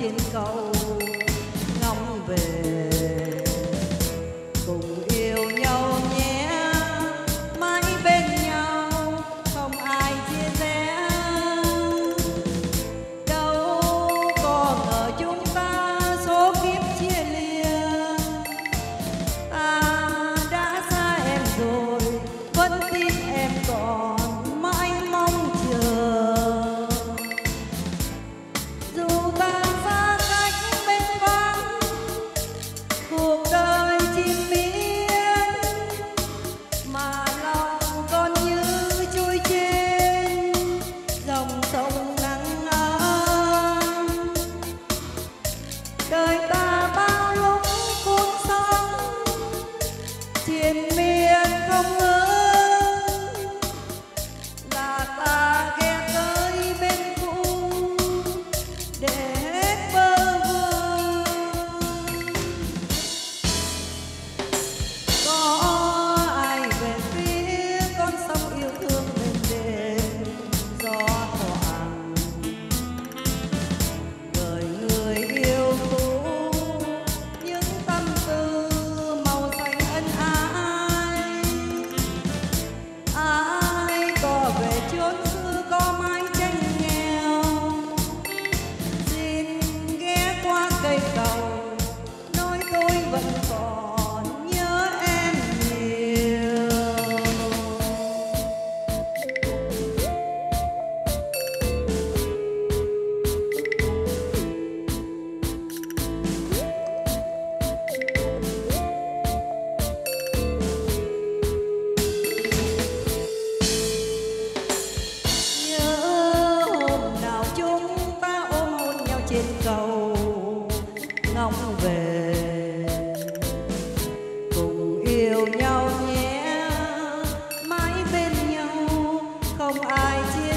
天高 thiên ngóng về. Cùng yêu nhau nhé mãi bên nhau không ai chia